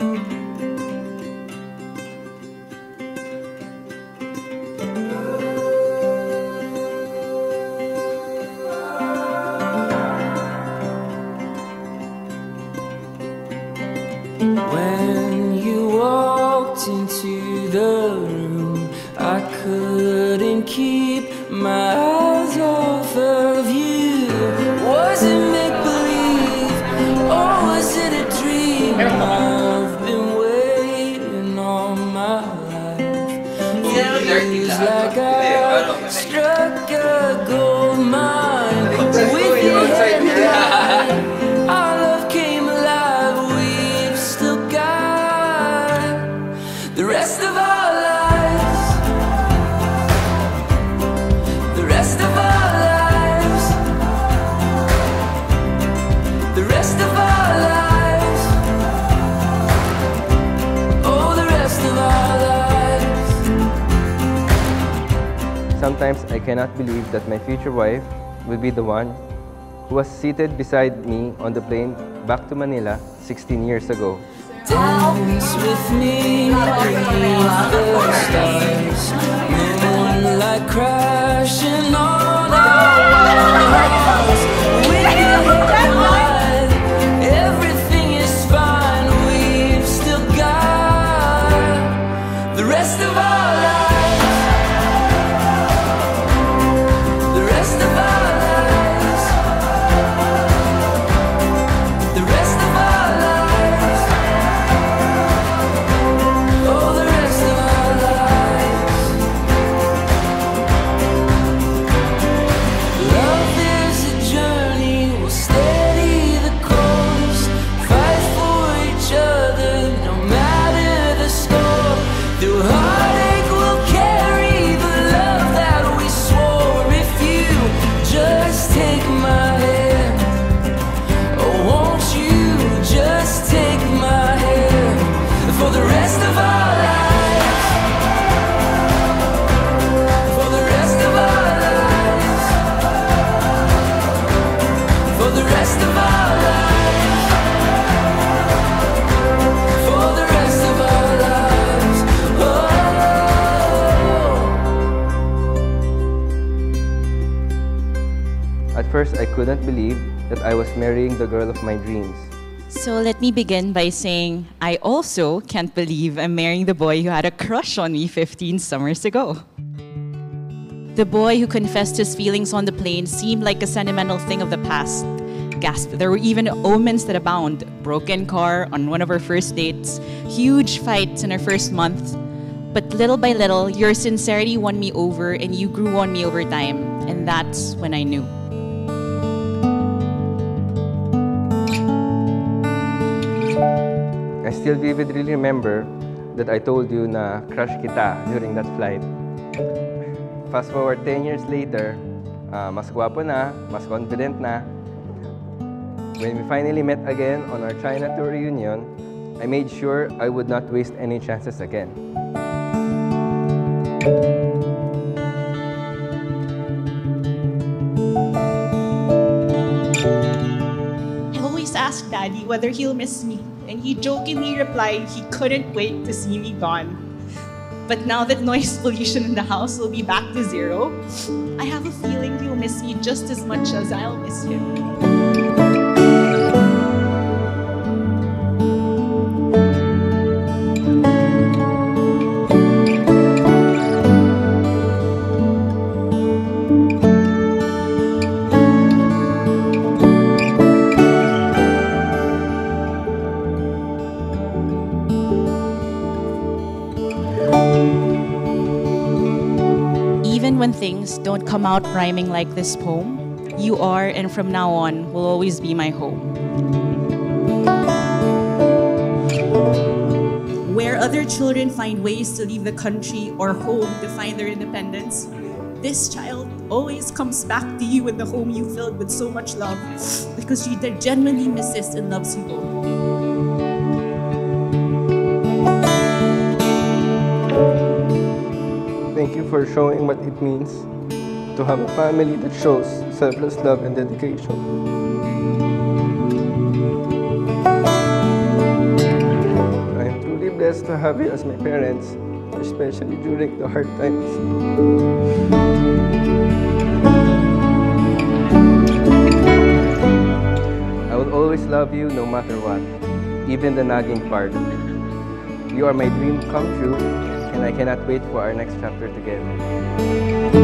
When you walked into the room, I couldn't keep my eyes Feels like Sometimes I cannot believe that my future wife will be the one who was seated beside me on the plane back to Manila 16 years ago. With me crashing on the rest of our first, I couldn't believe that I was marrying the girl of my dreams. So let me begin by saying I also can't believe I'm marrying the boy who had a crush on me 15 summers ago. The boy who confessed his feelings on the plane seemed like a sentimental thing of the past. Gasp, there were even omens that abound. Broken car on one of our first dates, huge fights in our first month. But little by little, your sincerity won me over and you grew on me over time. And that's when I knew. I still vividly remember that I told you na crush kita during that flight. Fast forward 10 years later, ah, mas gwapo na, mas confident na. When we finally met again on our China tour reunion, I made sure I would not waste any chances again. I always ask Daddy whether he'll miss me, and he jokingly replied he couldn't wait to see me gone. But now that noise pollution in the house will be back to zero, I have a feeling he'll miss me just as much as I'll miss him. Things don't come out rhyming like this poem, you are and from now on will always be my home. Where other children find ways to leave the country or home to find their independence, this child always comes back to you in the home you filled with so much love because she genuinely misses and loves you both. For showing what it means to have a family that shows selfless love and dedication. I am truly blessed to have you as my parents, especially during the hard times. I will always love you no matter what, even the nagging part. You are my dream come true, and I cannot wait for our next chapter together.